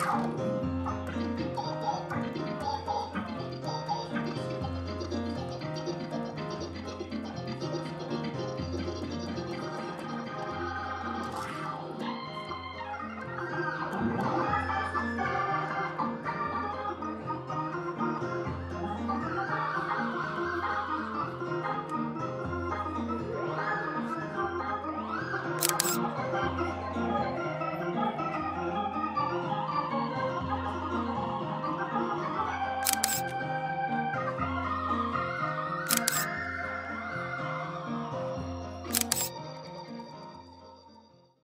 好。